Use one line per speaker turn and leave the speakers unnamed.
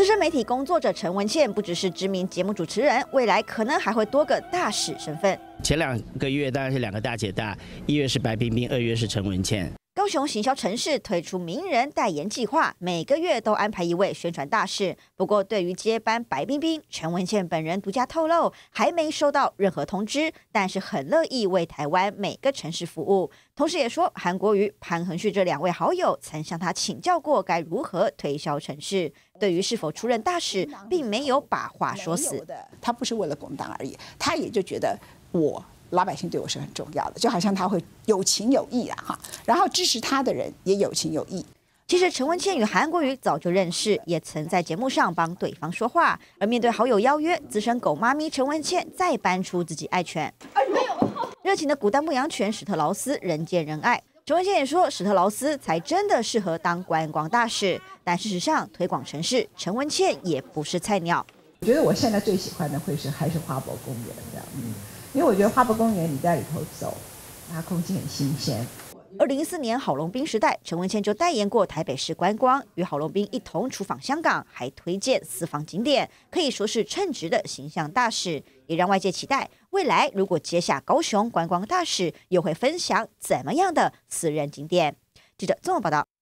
资深媒体工作者陈文茜不只是知名节目主持人，未来可能还会多个大使身份。
前两个月当然是两个大姐大，一月是白冰冰，二月是陈文茜。
高雄行销城市推出名人代言计划，每个月都安排一位宣传大使。不过，对于接班白冰冰，陈文茜本人独家透露，还没收到任何通知，但是很乐意为台湾每个城市服务。同时也说，韩国瑜、潘恒旭这两位好友曾向他请教过该如何推销城市。对于是否出任大使，并没有把话说死。
他不是为了共党而已，他也就觉得我。老百姓对我是很重要的，就好像他会有情有义啊，哈，然后支持他的人也有情有义。
其实陈文茜与韩国瑜早就认识，也曾在节目上帮对方说话。而面对好友邀约，资深狗妈咪陈文茜再搬出自己爱犬，热情的古代牧羊犬史特劳斯人见人爱。陈文茜也说，史特劳斯才真的适合当观光大使。但事实上，推广城市，陈文茜也不是菜鸟。
我觉得我现在最喜欢的会是还是花博公园这样，嗯。因为我觉得花博公园你在里头走，它空气很新鲜。
二零一四年郝龙斌时代，陈文茜就代言过台北市观光，与郝龙斌一同出访香港，还推荐私房景点，可以说是称职的形象大使，也让外界期待未来如果接下高雄观光大使，又会分享怎么样的私人景点。记者综合报道。